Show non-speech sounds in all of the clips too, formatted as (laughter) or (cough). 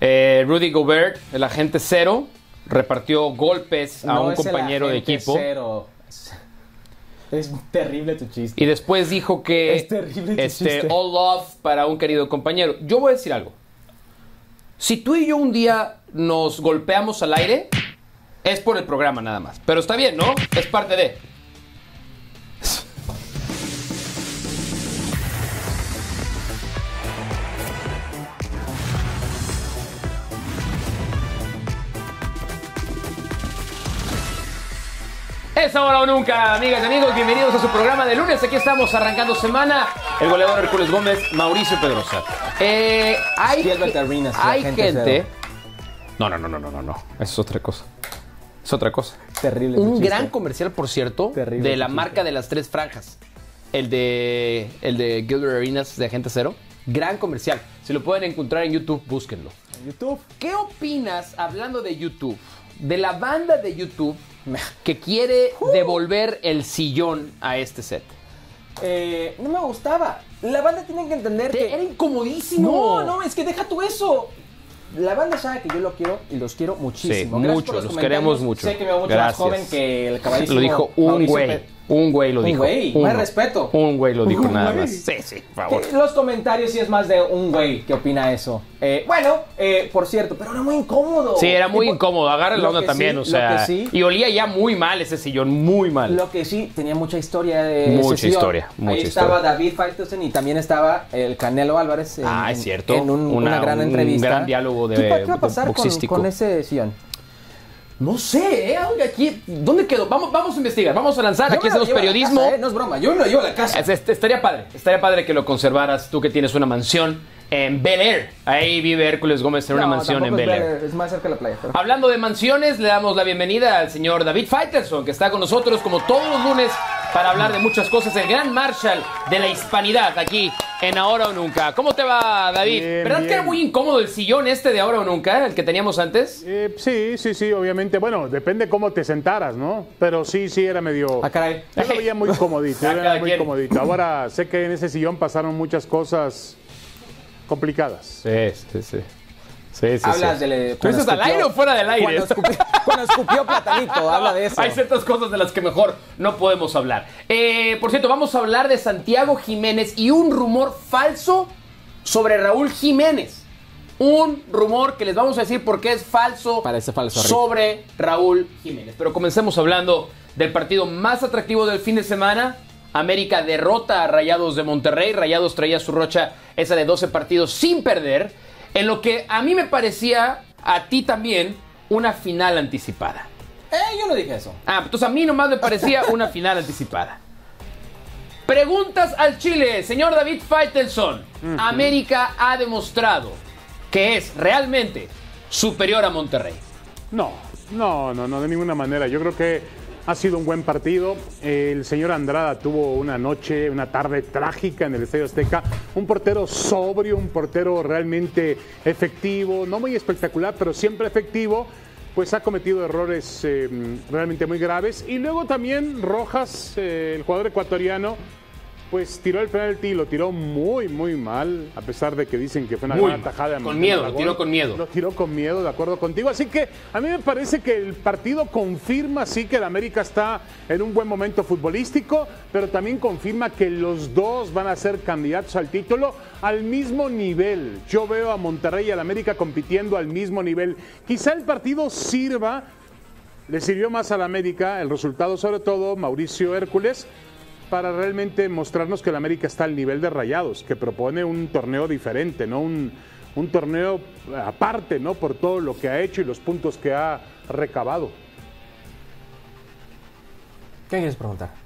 Eh, Rudy Gobert, el agente cero, repartió golpes a No un compañero de equipo. cero. Es terrible tu chiste. Y después dijo que Es terrible tu este, chiste. all love para un querido compañero. Yo voy a decir algo. Si tú y yo un día nos golpeamos al aire, es por el programa nada más. Pero está bien, ¿no? Es parte de. Es ahora o nunca, amigas y amigos. Bienvenidos a su programa de lunes. Aquí estamos arrancando semana. El goleador Hércules Gómez, Mauricio Pedrosa. Eh, hay la hay gente. No, no, no, no, no, no, no. Eso es otra cosa. Es otra cosa. Terrible Un chiste. gran comercial, por cierto, Terrible de la marca de las tres franjas. El de, el de Gilbert Arenas de Agente Cero. Gran comercial. Si lo pueden encontrar en YouTube, búsquenlo. En YouTube. ¿Qué opinas, hablando de YouTube, de la banda de YouTube (laughs) que quiere devolver el sillón a este set? Eh, no me gustaba. La banda tiene que entender que. Era incomodísimo. No, no, es que deja tú eso. La banda sabe que yo lo quiero y los quiero muchísimo. Sí, mucho, los queremos mucho. Sé que me veo mucho Gracias. más joven que el caballísimo. Lo dijo un güey. Un güey lo Un dijo. güey, Uno. más respeto. Un güey lo dijo Un nada güey. más. Sí, sí, por favor. Los comentarios sí es más de un güey que opina eso. Eh, bueno, eh, por cierto, pero era muy incómodo. Sí, era muy incómodo. Agarra la onda también, sí, o sea. Sí, Y olía ya muy mal ese sillón, muy mal. Lo que sí, tenía mucha historia de Mucha ese sillón. historia, mucha Ahí estaba historia. David Faitelson y también estaba el Canelo Álvarez. En, Ah, es cierto. En un- una, Una- gran un entrevista. gran diálogo de- ¿Qué, qué va a pasar con, con ese sillón? No sé, ¿eh? Oiga, aquí. ¿Dónde quedó? Vamos, vamos a investigar, vamos a lanzar. Aquí Yo hacemos periodismo. casa, ¿eh? No es broma, yo me lo llevo a la casa. Es- este, estaría padre, estaría padre que lo conservaras tú que tienes una mansión en Bel Air. Ahí vive Hércules Gómez en una mansión en Bel Air. Bel Air, Es más cerca de la playa. pero- Hablando de mansiones, le damos la bienvenida al señor David Faitelson, que está con nosotros como todos los lunes para hablar de muchas cosas. El gran Marshall de la hispanidad aquí en Ahora o Nunca. ¿Cómo te va, David? Bien, ¿Verdad que era muy incómodo el sillón este de Ahora o Nunca, el que teníamos antes? Eh, sí, sí, sí, obviamente. Bueno, depende cómo te sentaras, ¿no? Pero sí, sí, era medio... Ah, caray. Yo lo veía muy comodito, (laughs) Ah, era muy quien. comodito. Ahora sé que en ese sillón pasaron muchas cosas complicadas. Sí, sí, sí. Sí, sí, Hablas sí. de. ¿Tú dices al aire o fuera del aire? Cuando escupió, cuando escupió Platanito, (laughs) habla de eso. Hay ciertas cosas de las que mejor no podemos hablar. Eh, por cierto, vamos a hablar de Santiago Jiménez y un rumor falso sobre Raúl Jiménez. Un rumor que les vamos a decir por qué es falso, Parece falso, Rick. sobre Raúl Jiménez. Pero comencemos hablando del partido más atractivo del fin de semana. América derrota a Rayados de Monterrey. Rayados traía su rocha esa de 12 partidos sin perder. En lo que a mí me parecía, a ti también, una final anticipada. Eh, yo no dije eso. Ah, entonces a mí nomás me parecía una (laughs) final anticipada. Preguntas al Chile, señor David Faitelson. América ha demostrado que es realmente superior a Monterrey. No, no, no, no, de ninguna manera. Yo creo que ha sido un buen partido. El señor Andrada tuvo una noche, una tarde trágica en el Estadio Azteca. Un portero sobrio, un portero realmente efectivo, no muy espectacular, pero siempre efectivo. Pues ha cometido errores eh, realmente muy graves. Y luego también Rojas, eh, el jugador ecuatoriano, pues tiró el penalti y lo tiró muy, muy mal, a pesar de que dicen que fue una Muy gran tajada. Con miedo, lo tiró con miedo. Lo tiró con miedo, de acuerdo contigo. Así que a mí me parece que el partido confirma, sí, que el América está en un buen momento futbolístico, pero también confirma que los dos van a ser candidatos al título al mismo nivel. Yo veo a Monterrey y al América compitiendo al mismo nivel. Quizá el partido sirva, le sirvió más al América, el resultado sobre todo, Mauricio Hércules, para realmente mostrarnos que el América está al nivel de Rayados, que propone un torneo diferente, ¿no? Un, un torneo aparte, ¿no? Por todo lo que ha hecho y los puntos que ha recabado. ¿Qué quieres preguntar?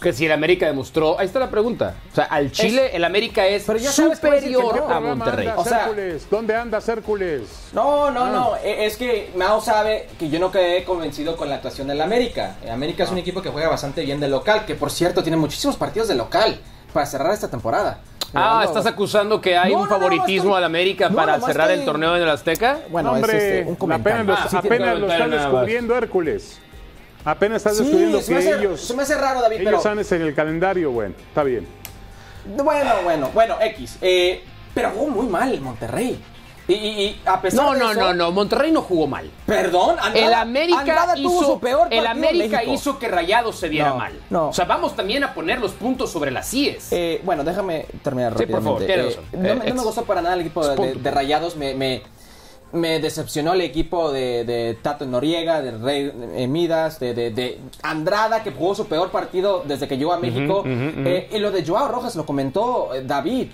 Que si el América demostró. Ahí está la pregunta. O sea, al Chile el América es el superior a Monterrey. O sea- Hércules? ¿Dónde andas, Hércules? No, no, no. eh, Es que Mao sabe que yo no quedé convencido con la actuación del América. Eh, América es un equipo que juega bastante bien de local, que por cierto tiene muchísimos partidos de local para cerrar esta temporada. Ah, ¿estás acusando que hay No, un no, no, favoritismo estoy- al América no, para cerrar el torneo en el Azteca? Bueno, Hombre, es este, un comentario. apenas, Ah, apenas lo que están descubriendo, Hércules. Apenas estás Sí, descubriendo se me, que hace, ellos, se me hace raro, David, ellos pero... han en el calendario, bueno, está bien. Bueno, bueno, bueno, X. Eh, pero jugó muy mal el Monterrey. Y, y- y a pesar No, de no, eso- no, no. Monterrey no jugó mal. Perdón, Andrada- El América Andrada tuvo hizo, su peor el América hizo que Rayados se viera No, mal. no. O sea, vamos también a poner los puntos sobre las IES. Eh, bueno, déjame terminar Sí, por favor, Eh, razón. no, Eh, me- no gustó para nada el equipo de, de- de Rayados. Me, me, me decepcionó el equipo de, de Tato Noriega, de Rey eh, Midas, de, de- de Andrada, que jugó su peor partido desde que llegó a México. Eh, y lo de Joao Rojas lo comentó eh, David.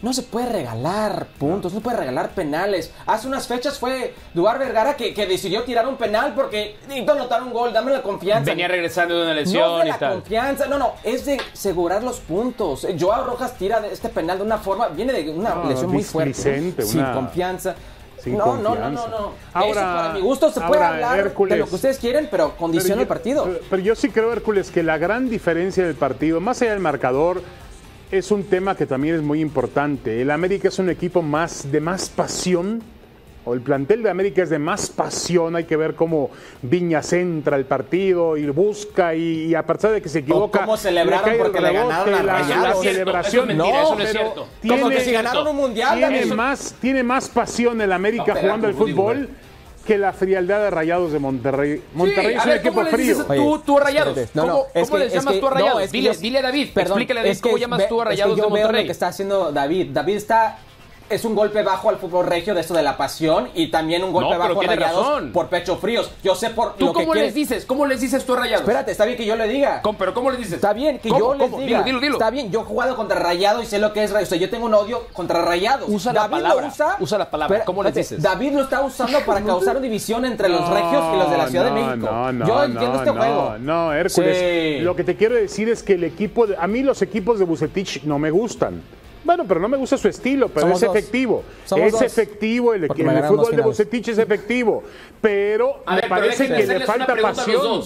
No se puede regalar puntos, no se puede regalar penales. Hace unas fechas fue Duar Vergara que, que decidió tirar un penal porque necesito anotar un gol, dame la confianza. Venía regresando de una No lesión de y la tal. confianza, no, no, es de asegurar los puntos. Eh, Joao Rojas tira de este penal de una forma, viene de una No, lesión muy fuerte. sin confianza. Sin no, no, no, no, no. Ahora- Eso para mi gusto se puede ahora, hablar de lo que ustedes quieren, pero condiciona Pero el partido. yo- Pero yo sí creo, Hércules, que la gran diferencia del partido, más allá del marcador, es un tema que también es muy importante. El América es un equipo más de más pasión. O el plantel de América es de más pasión. Hay que ver cómo Viñas entra al partido y busca y, y a pesar de que se equivoca. cómo celebraron le cae el porque le ganaron a la, Rayados. la Eso es celebración. eso es mentira, eso no es pero cierto. tiene- Como que si ganaron un mundial, tiene David. más, tiene más pasión el América No, jugando al fútbol que la frialdad de Rayados de Monterrey. Monterrey Sí, es un ver, equipo ¿cómo les frío. dices tú, tú a Rayados? espérate. No, ¿Cómo, no, es cómo que- les es llamas que- tú a Rayados? no, es que dile, yo- dile a David, Perdón, explícale a David es que cómo es- llamas ve- tú a es que Rayados yo de veo Monterrey. lo que está haciendo David. David está es un golpe bajo al fútbol regio de esto de la pasión y también un golpe No, bajo a Rayados razón. por pecho fríos. Yo sé por ¿Tú lo cómo les dices? ¿Cómo les dices tú a Rayados? Espérate, está bien que yo le diga. ¿Cómo- ¿Pero cómo les dices? Está bien que ¿Cómo? yo les ¿Cómo? diga. Dilo, dilo, dilo. Está bien, yo he jugado contra Rayados y sé lo que es Rayados. O sea, yo tengo un odio contra Rayados. Usa la David lo palabra, usa. usa la palabra. ¿Cómo les dices? David lo está usando para (laughs) causar división entre los regios y los de la Ciudad No, de México. No, no, yo entiendo este juego. No, Hércules. Sí. Lo que te quiero decir es que el equipo, de- a mí los equipos de Bucetich no me gustan. Bueno, pero no me gusta su estilo, pero Somos es dos. efectivo. Somos es dos. efectivo, el, Porque el fútbol de. Bucetich es efectivo, pero A me ver, parece que le falta pasión.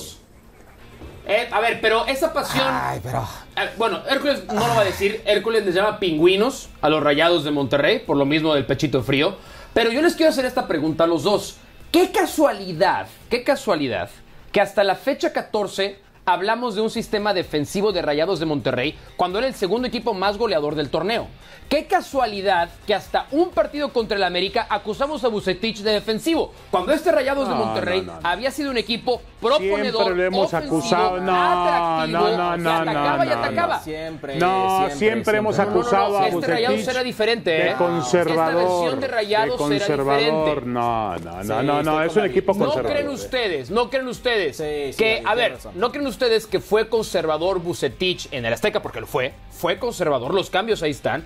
Eh, a ver, pero esa pasión... Ay, pero. Ver, Bueno, Hércules no lo va a decir. Hércules les llama pingüinos a los rayados de Monterrey, por lo mismo del pechito frío. Pero yo les quiero hacer esta pregunta a los dos. ¿Qué casualidad, qué casualidad, que hasta la fecha 14 hablamos de un sistema defensivo de rayados de Monterrey cuando era el segundo equipo más goleador del torneo? Qué casualidad que hasta un partido contra el América acusamos a Bucetich de defensivo, cuando este Rayados de No, Monterrey no, no, no. había sido un equipo proponedor, Siempre lo hemos ofensivo, acusado. No, atractivo, no, no, que no, atacaba y no, no, atacaba. Siempre. No, siempre, hemos No, no, no, acusado no, a si este Bucetich Rayados era diferente, de ¿eh? conservador. Esta versión de Rayados era conservador. diferente. No, no, no, Sí, no, no, es un equipo No conservador. creen ustedes, no creen ustedes Sí, sí, que, David, a ver, no creen ustedes que fue conservador Bucetich en el Azteca, porque lo fue, fue conservador, los cambios ahí están,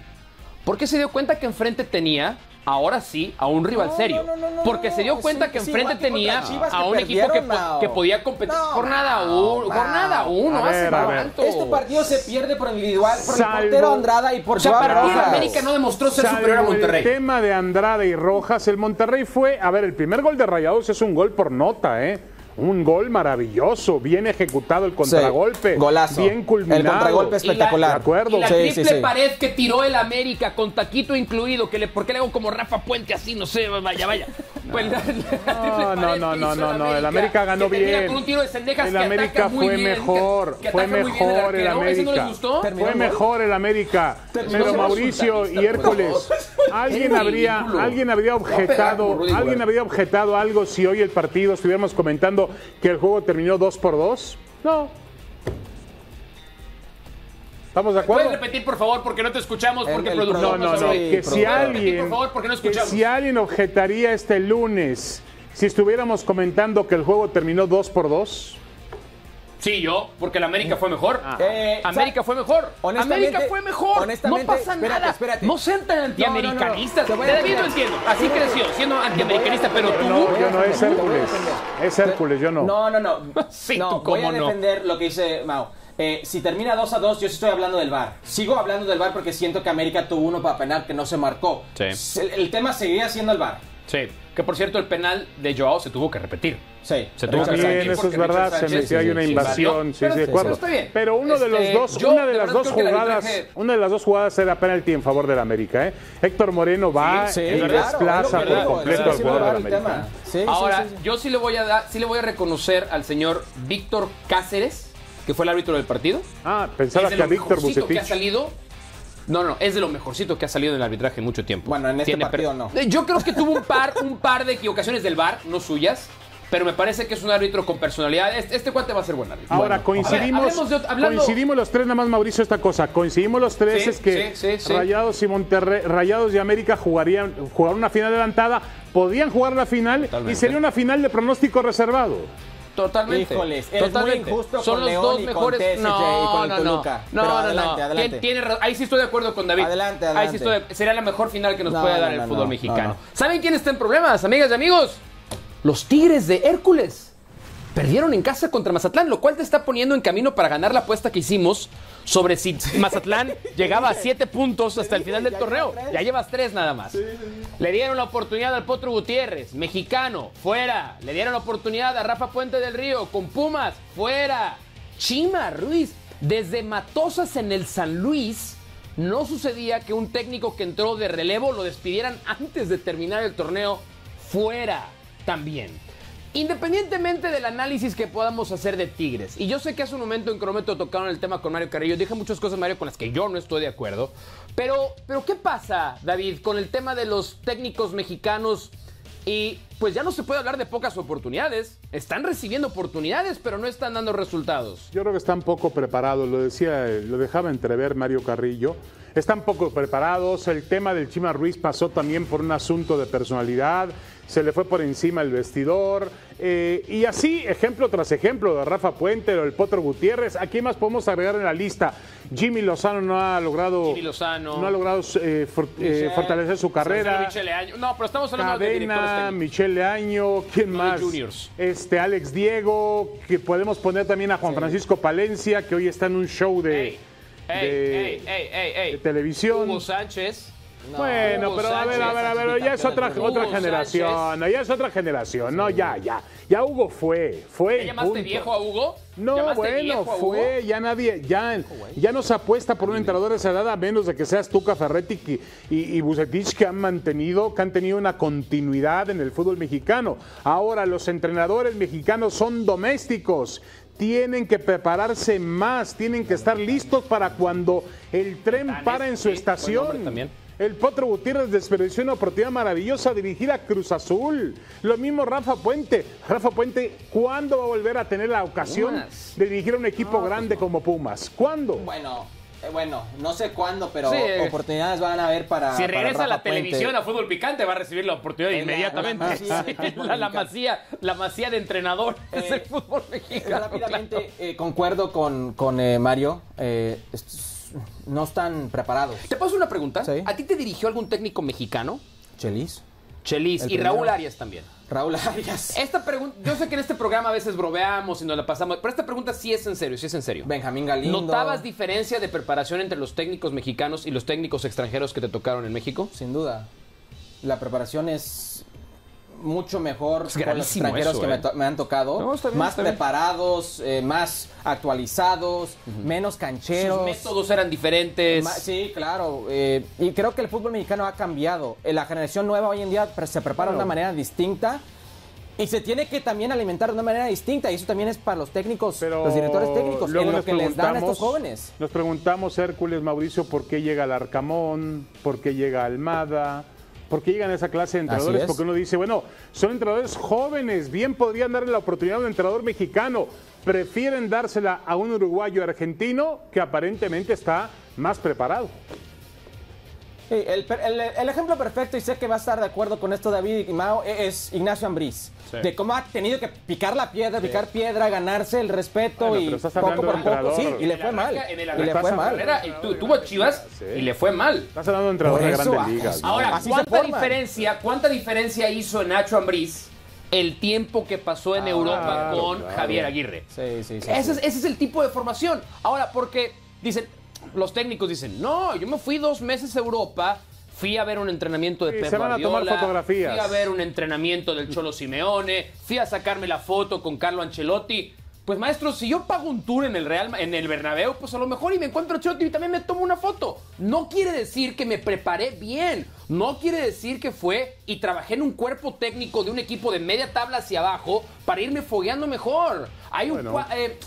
porque se dio cuenta que enfrente tenía, ahora sí, a un rival No, serio, no, no, no, porque no, se dio sí, cuenta que enfrente tenía a un equipo que, po- que podía competir. No, jornada Mao, uno, jornada Mao. uno, A hace. Este partido se pierde por individual, por Salvo- el portero Andrada y por O sea, para Rojas. América no demostró ser superior a Monterrey. El tema de Andrade y Rojas, el Monterrey fue, a ver, el primer gol de Rayados es un gol por nota, ¿eh? Un gol maravilloso, bien ejecutado el contragolpe, Golazo. bien culminado. El contragolpe Y la- espectacular. De acuerdo. Y la Sí, triple sí, sí. pared que tiró el América con taquito incluido, que le, ¿por qué le hago como Rafa Puente así? No sé, vaya, vaya. Pues la- la triple No, no, no, no, no, no, el América ganó bien. con un tiro de cendejas El que América muy fue bien, mejor, que- que fue mejor el arquero. ¿Ese no les América. gustó? Terminó Fue mejor el América. Terminó Pero. Mauricio y Hércules, (laughs) alguien habría, alguien habría objetado, alguien habría objetado algo si hoy el partido estuviéramos comentando que el juego terminó 2 por 2. No. ¿Estamos de acuerdo? ¿Puedes repetir, por favor, porque no te escuchamos? El- Porque el producción No, no, no. hoy. Que si ¿Puedes repetir, alguien, por favor, porque no que escuchamos? si alguien objetaría este lunes, si estuviéramos comentando que el juego terminó 2 por 2. Sí, yo, porque el América fue mejor. Eh, América fue mejor. honestamente- América fue mejor. No honestamente, pasa espérate, nada. espérate. No sean tan antiamericanistas. No, no, no. David lo entiendo. Así creció, siendo antiamericanista, pero tú. No, yo no es Hércules. Es Hércules, yo no. No, no, no. (laughs) Sí, no, tú voy a no. defender lo que dice Mao. Eh, si termina 2 a 2, yo sí estoy hablando del VAR. Sigo hablando del VAR porque siento que América tuvo uno para penal que no se marcó. Sí. El, el tema seguiría siendo el VAR. Sí. Que por cierto, el penal de Joao se tuvo que repetir. Sí. Se tuvo que Sánchez, eso es verdad, Richard se Sánchez, metió ahí sí, una invasión, sí, Pero sí, de sí, acuerdo. está bien. Pero uno de los Este, dos, yo una de de las dos jugadas, una de las dos jugadas era penalti en favor del América, ¿eh? Héctor Moreno va Sí, y claro, desplaza que por completo al jugador del el América. Ahora, yo sí le voy a dar, sí le voy a reconocer al señor Víctor Cáceres, que fue el árbitro del partido. Ah, pensaba que a Víctor mejorcito que ha Bucetich. salido No, no, es de lo mejorcito que ha salido en el arbitraje en mucho tiempo. Bueno, en este Tiene partido no. Eh, Yo creo que tuvo un par, un par de equivocaciones del VAR, no suyas, pero me parece que es un árbitro con personalidad. Este, este cuate va a ser buen árbitro. Ahora, Bueno, coincidimos, ver, de hablando- coincidimos los tres, nada más Mauricio, esta cosa. Coincidimos los tres, Sí, es que sí, sí, sí. Rayados y Monterrey, Rayados y América jugarían, jugaron una final adelantada, podían jugar la final Totalmente. y sería una final de pronóstico reservado. Totalmente. Híjoles, eres muy totalmente. injusto Son con los León dos y con mejores. TSG no, y con el no, Toluca. no, Pero no, adelante, no. adelante. Tien- tiene ahí sí estoy de acuerdo con David. Adelante, Ahí sí adelante. estoy de- sería la mejor final que nos No, puede no, dar no, el no, fútbol no, mexicano. no. ¿Saben quién está en problemas, amigas y amigos? Los Tigres de Hércules. Perdieron en casa contra Mazatlán, lo cual te está poniendo en camino para ganar la apuesta que hicimos sobre si Mazatlán (laughs) llegaba a siete puntos hasta el final del torneo. Ya llevas tres nada más. Le dieron la oportunidad al Potro Gutiérrez, mexicano, fuera. Le dieron la oportunidad a Rafa Puente del Río con Pumas, fuera. Chima Ruiz, desde Matosas en el San Luis, no sucedía que un técnico que entró de relevo lo despidieran antes de terminar el torneo, fuera también. Independientemente del análisis que podamos hacer de Tigres, y yo sé que hace un momento en Crometo tocaron el tema con Mario Carrillo, dije muchas cosas, Mario, con las que yo no estoy de acuerdo, pero, pero ¿qué pasa, David, con el tema de los técnicos mexicanos? Y pues ya no se puede hablar de pocas oportunidades, están recibiendo oportunidades, pero no están dando resultados. Yo creo que están poco preparados, lo decía, lo dejaba entrever Mario Carrillo. Están poco preparados. El tema del Chima Ruiz pasó también por un asunto de personalidad. Se le fue por encima el vestidor. eh, y así, ejemplo tras ejemplo, de Rafa Puente, o el Potro Gutiérrez. ¿A quién más podemos agregar en la lista? Jimmy Lozano no ha logrado, Jimmy Lozano. no ha logrado eh, for- eh, fortalecer su carrera. No, pero estamos hablando de directores Cadena, técnicos. Michelle Año, ¿quién No de más? juniors. Este Alex Diego, que podemos poner también a Juan Francisco Palencia, que hoy está en un show de, ey, de- ey, ey, ey, ey. de televisión. Hugo Sánchez. bueno, Hugo pero a ver, a ver, a ver, ya es otra, otra generación, ya es otra generación, no, ya, ya, ya Hugo fue, fue. ¿Ya y llamaste punto. viejo a Hugo? No, ¿Llamaste bueno, fue, ya nadie, ya, ya no se apuesta por un entrenador de esa edad, a menos de que seas Tuca Ferretti y, y, y Bucetich, que han mantenido, que han tenido una continuidad en el fútbol mexicano. Ahora, los entrenadores mexicanos son domésticos, tienen que prepararse más, tienen que estar listos para cuando el tren para en su estación. El Potro Gutiérrez desperdició una oportunidad maravillosa de dirigir a Cruz Azul. Lo mismo Rafa Puente. Rafa Puente, ¿cuándo va a volver a tener la ocasión Pumas. de dirigir a un equipo grande como Pumas? ¿Cuándo? Bueno, bueno, no sé cuándo, pero Sí. oportunidades van a haber para. Si para regresa a la Puente. televisión a fútbol picante va a recibir la oportunidad En la- inmediatamente. (laughs) la masía la, la masía, la masía de entrenador es Eh, el fútbol mexicano. Rápidamente, claro. eh, concuerdo con, con eh, Mario. eh, no están preparados. Te paso una pregunta. Sí. ¿A ti te dirigió algún técnico mexicano? Chelis, Chelis El y Raúl. Arias también. Raúl Arias, Esta pregunta, yo sé que en este programa a veces bromeamos y nos la pasamos, pero esta pregunta sí es en serio, sí es en serio. Benjamín Galindo. ¿Notabas diferencia de preparación entre los técnicos mexicanos y los técnicos extranjeros que te tocaron en México? Sin duda. La preparación es mucho mejor Es con los extranjeros eso, que me, eh. me han tocado. No, está bien, más está bien. preparados, eh, más actualizados, menos Sus cancheros. métodos eran diferentes. Ma- Sí, claro. eh, y creo que el fútbol mexicano ha cambiado. Eh, La generación nueva hoy en día pre- se prepara de una manera distinta. Y se tiene que también alimentar de una manera distinta. Y eso también es para los técnicos, Pero los directores técnicos, luego en lo nos que les dan a estos preguntamos- jóvenes. Nos preguntamos, Hércules, Mauricio, ¿por qué llega el Arcamón? ¿Por qué llega Almada? ¿Por qué llegan esa clase de entrenadores? es. Porque uno dice, bueno, son entrenadores jóvenes, bien podrían darle la oportunidad a un entrenador mexicano. Prefieren dársela a un uruguayo argentino que aparentemente está más preparado. El, per- el- el ejemplo perfecto, y sé que va a estar de acuerdo con esto David y Mao, e- es Ignacio Ambriz. Sí. De cómo ha tenido que picar la piedra, picar piedra, ganarse el respeto Bueno, y poco por poco. Sí, y le fue mal. arranca- en el Y le fue mal. y tuvo Chivas y le fue mal. Estás hablando de entrenador de grandes ligas. Ahora, ¿cuánta diferencia, ¿cuánta diferencia hizo Nacho Ambriz el tiempo que pasó en Europa claro, con claro. Javier Aguirre? Sí, sí, sí. ese, sí. Es, ese es el tipo de formación. Ahora, porque dicen, los técnicos dicen, no, yo me fui dos meses a Europa, fui a ver un entrenamiento de Sí, Pep se van a tomar fotografías. fui a ver un entrenamiento del Cholo Simeone, fui a sacarme la foto con Carlo Ancelotti. Pues maestro, si yo pago un tour en el Real en el Bernabéu, pues a lo mejor y me encuentro a Ancelotti y también me tomo una foto. No quiere decir que me preparé bien. No quiere decir que fue y trabajé en un cuerpo técnico de un equipo de media tabla hacia abajo para irme fogueando mejor. Hay un Bueno. eh,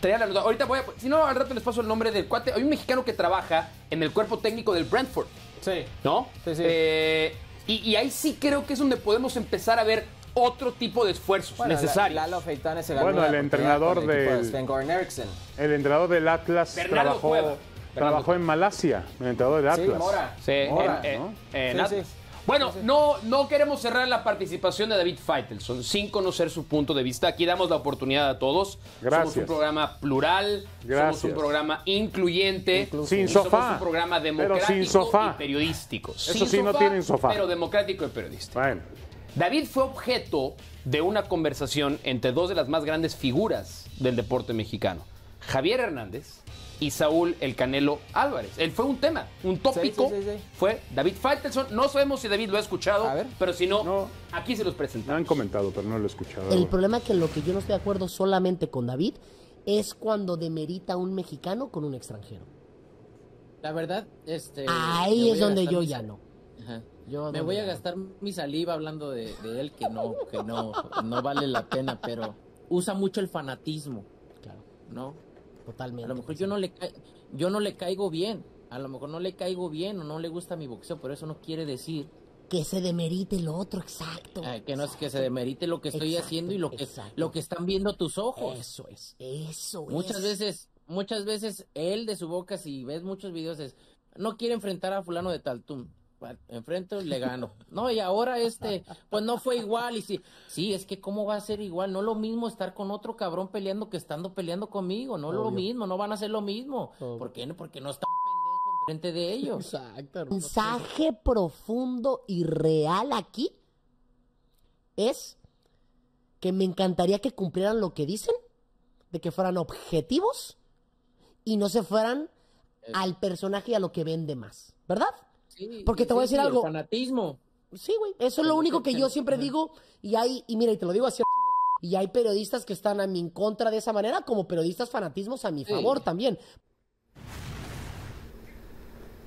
traía la nota. Ahorita voy a. Si no, al rato les paso el nombre del cuate. Hay un mexicano que trabaja en el cuerpo técnico del Brentford, Sí. ¿no? Sí, sí. Eh, y, y ahí sí creo que es donde podemos empezar a ver otro tipo de esfuerzos Bueno, necesarios. La- Lalo Feitane se ganó Bueno, el entrenador el de Sven Eriksson. El entrenador del Atlas Bernardo trabajó, Cueva. trabajó en Malasia, el entrenador del Sí, Atlas. Mora. Sí, Mora, en- ¿no? en- Sí, en- sí. Bueno, no, no queremos cerrar la participación de David Feitelson sin conocer su punto de vista. Aquí damos la oportunidad a todos. Somos Gracias. un programa plural, somos un programa incluyente, Sin y sofá, somos un programa democrático sin sofá. y periodístico. Eso Sin sí, no tienen sofá. Pero democrático y periodístico. Bueno, David fue objeto de una conversación entre dos de las más grandes figuras del deporte mexicano, Javier Hernández y Saúl El Canelo Álvarez. Él fue un tema, un tópico. sí, sí, sí. Fue David Faitelson. No sabemos si David lo ha escuchado, A ver. pero si no, No. aquí se los me presentamos. han comentado, pero no lo he escuchado. El problema que lo que yo no estoy de acuerdo solamente con David es cuando demerita a un mexicano con un extranjero. La verdad, este. Ahí me es donde yo ya no. Ajá. Yo me voy a gastar mi saliva hablando de, de él, que no, que no, no vale la pena, pero usa mucho el fanatismo, Claro, ¿no? Totalmente. A lo mejor yo no le yo no le caigo bien, a lo mejor no le caigo bien o no le gusta mi boxeo, pero eso no quiere decir Que se demerite lo otro, exacto. eh, que no es que se demerite lo que estoy Exacto, haciendo y lo que exacto. lo que están viendo tus ojos. Eso es, eso Muchas es. veces, muchas veces él de su boca, si ves muchos videos, es, no quiere enfrentar a fulano de Taltum. Enfrento y le gano. No, y ahora este, pues no fue igual. Y sí, sí, es que cómo va a ser igual. No es lo mismo estar con otro cabrón peleando que estando peleando conmigo. No es lo mismo, no van a ser lo mismo. ¿Por qué? Porque no está un pendejo enfrente de ellos. Exacto. El mensaje profundo y real aquí es que me encantaría que cumplieran lo que dicen, de que fueran objetivos y no se fueran al personaje y a lo que vende más, ¿verdad? Sí, Porque te voy a decir sí, algo. El fanatismo. Sí, güey. Eso es lo único que yo siempre digo. Y hay, y mira, y te lo digo así. Y hay periodistas que están a mi en contra de esa manera, como periodistas fanatismos a mi Sí. favor también.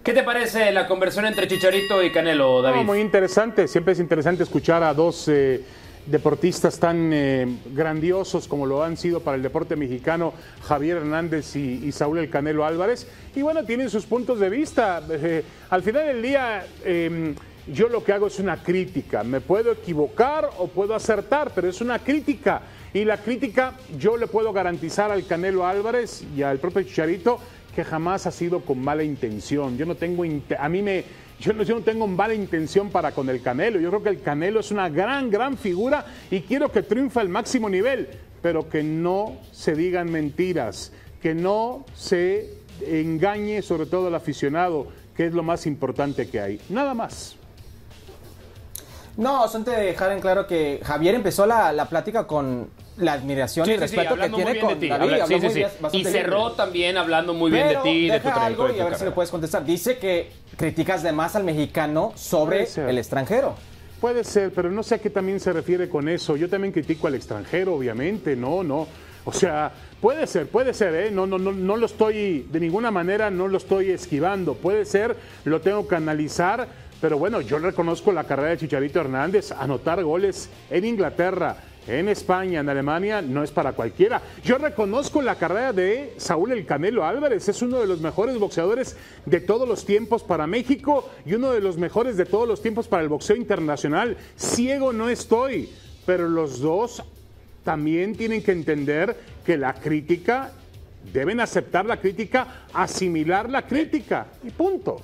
¿Qué te parece la conversión entre Chicharito y Canelo, David? No, muy interesante. Siempre es interesante escuchar a dos eh, deportistas tan eh, grandiosos como lo han sido para el deporte mexicano, Javier Hernández y, Saúl El Canelo Álvarez. Y bueno, tienen sus puntos de vista. Eh, al final del día, eh, yo lo que hago es una crítica. Me puedo equivocar o puedo acertar, pero es una crítica. Y la crítica yo le puedo garantizar al Canelo Álvarez y al propio Chicharito que jamás ha sido con mala intención. Yo no tengo, a mí me, yo no, tengo mala intención para con el Canelo. Yo creo que el Canelo es una gran, gran figura y quiero que triunfe al máximo nivel, pero que no se digan mentiras, que no se engañe sobre todo al aficionado, que es lo más importante que hay. Nada más. No, son de dejar en claro que Javier empezó la, la plática con la admiración Sí, y sí, sí, respeto que tiene bien de con ti. David. Habla- sí, habló sí, muy sí. bien, Y bien. cerró también hablando muy bien Pero de ti, de tu algo trayectoria. y a ver si le puedes contestar. Dice que criticas de más al mexicano sobre el extranjero. Puede ser, pero no sé a qué también se refiere con eso. Yo también critico al extranjero, obviamente, no, no. O sea, puede ser, puede ser, ¿eh? No, no, no, no lo estoy, de ninguna manera no lo estoy esquivando. Puede ser, lo tengo que analizar, pero bueno, yo reconozco la carrera de Chicharito Hernández. Anotar goles en Inglaterra, en España, en Alemania, no es para cualquiera. Yo reconozco la carrera de Saúl El Canelo Álvarez, es uno de los mejores boxeadores de todos los tiempos para México y uno de los mejores de todos los tiempos para el boxeo internacional. Ciego no estoy, pero los dos también tienen que entender que la crítica, deben aceptar la crítica, asimilar la crítica y punto.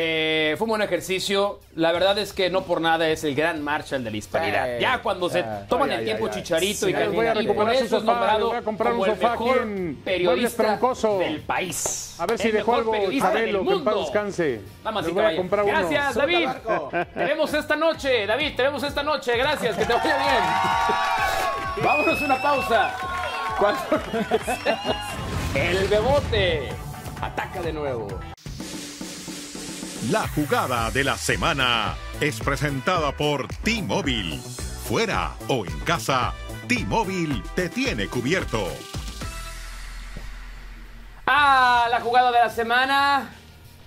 Eh, fue un buen ejercicio. La verdad es que no por nada es el gran Marshall de la hispanidad. Ya cuando se Ah. toman el tiempo. Chicharito Sí, y Canelo, voy a recuperar eso es nombrado voy a comprar como un el sofá mejor en periodista del país. A ver si El dejó algo Chabelo, que en paz descanse. Damas y Les voy a comprar uno. Gracias, David. (laughs) Te vemos esta noche, David. Te vemos esta noche. Gracias, que te vaya bien. (laughs) Vámonos a una pausa. Cuando (laughs) el bebote ataca de nuevo. La jugada de la semana es presentada por T-Mobile. Fuera o en casa, T-Mobile te tiene cubierto. Ah, la jugada de la semana.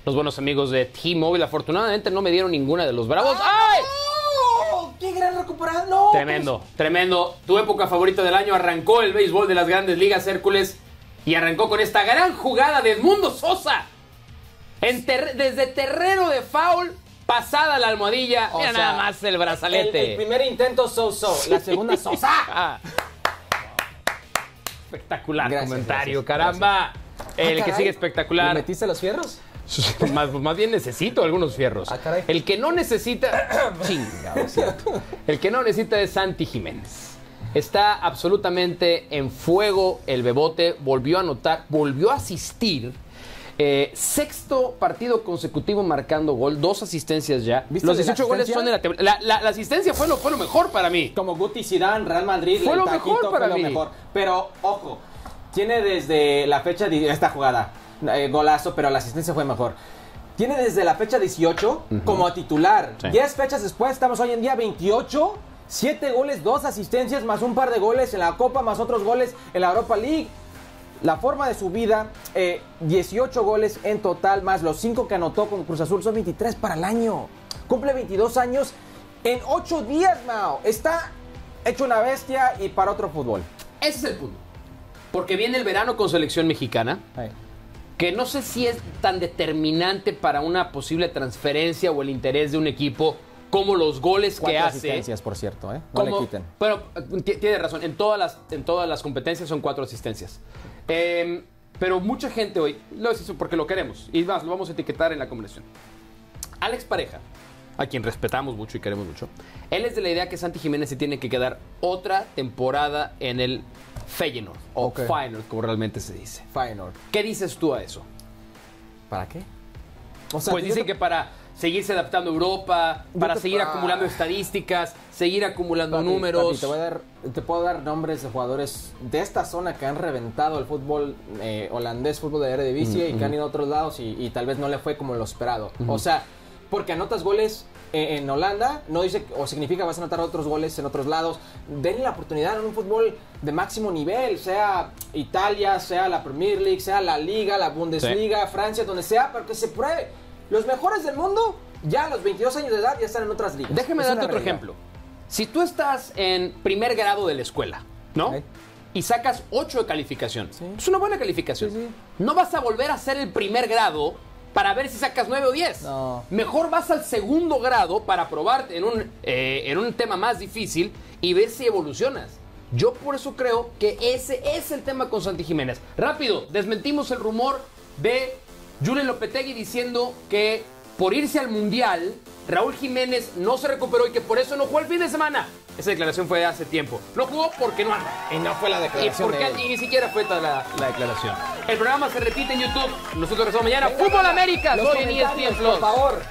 Los buenos amigos de T-Mobile afortunadamente no me dieron ninguna de los bravos. ¡Ay! ¡Qué gran recuperación! No, Tremendo, tremendo. Tu época favorita del año arrancó el béisbol de las grandes ligas Hércules y arrancó con esta gran jugada de Edmundo Sosa. En ter- desde terreno de foul, pasada la almohadilla. O Mira sea, nada más el brazalete. el primer intento, so-so. La segunda, (laughs) sosa. Ah. Espectacular Gracias, comentario, gracias, caramba. El Ah, que sigue ¿Le espectacular. metiste los fierros? más, más bien necesito algunos fierros. Ah, caray. El que no necesita. (coughs) Chingado, cierto. El que no necesita es Santi Jiménez. Está absolutamente en fuego el bebote. Volvió a anotar, volvió a asistir. Eh, sexto partido consecutivo marcando gol, dos asistencias ya. ¿Viste Los de la 18 goles son de la, la, la- la asistencia fue lo, fue lo mejor para mí. Como Guti Zidane, Real Madrid, Fue el lo Taquito, mejor para fue mí. lo mejor. Pero, ojo, tiene desde la fecha de esta jugada, eh, golazo, pero la asistencia fue mejor. Tiene desde la fecha 18 como titular. Sí. 10 fechas después, estamos hoy en día 28. 7 goles, 2 asistencias, más un par de goles en la Copa, más otros goles en la Europa League. La forma de su vida, eh, 18 goles en total, más los 5 que anotó con Cruz Azul, son 23 para el año. Cumple 22 años en 8 días, Mao. Está hecho una bestia y para otro fútbol. Ese es el punto. Porque viene el verano con selección mexicana. que no sé si es tan determinante para una posible transferencia o el interés de un equipo como los goles que Cuatro hace. asistencias, por cierto, ¿eh? No como- le quiten. Pero ti- tiene razón, en todas las, en todas las competencias son cuatro asistencias. Eh, pero mucha gente hoy, lo es porque lo queremos, y más, lo vamos a etiquetar en la conversación. Alex Pareja, a quien respetamos mucho y queremos mucho, él es de la idea que Santi Jiménez se tiene que quedar otra temporada en el Feyenoord, o Ok. Feyenoord, como realmente se dice. Feyenoord. ¿Qué dices tú a eso? ¿Para qué? O sea, Pues dicen te- que para seguirse adaptando a Europa, para te- seguir ah. acumulando estadísticas, seguir acumulando Papi, números. papi, te, voy a dar, te puedo dar nombres de jugadores de esta zona que han reventado el fútbol eh, holandés, fútbol de Eredivisie y que han ido a otros lados y, y tal vez no le fue como lo esperado. O sea, porque anotas goles eh, en Holanda, no dice o significa vas a anotar otros goles en otros lados. Denle la oportunidad en un fútbol de máximo nivel, sea Italia, sea la Premier League, sea la Liga, la Bundesliga, Francia, donde sea, para que se pruebe. Los mejores del mundo, ya a los 22 años de edad, ya están en otras ligas. Déjame Es darte otro realidad. ejemplo. Si tú estás en primer grado de la escuela, ¿no? Y sacas 8 de calificación. Sí. Es una buena calificación. Sí, sí. No vas a volver a hacer el primer grado para ver si sacas 9 o 10. No. Mejor vas al segundo grado para probarte en un, eh, en un tema más difícil y ver si evolucionas. Yo por eso creo que ese es el tema con Santi Jiménez. Rápido, desmentimos el rumor de Julen Lopetegui diciendo que por irse al Mundial, Raúl Jiménez no se recuperó y que por eso no jugó el fin de semana. Esa declaración fue de hace tiempo. No jugó porque no anda. Y no fue la Y, declaración porque- de él. y ni siquiera fue toda la, la declaración. El programa se repite en YouTube. Nosotros regresamos mañana. Fútbol América. Soy en ESPN por Plus. favor.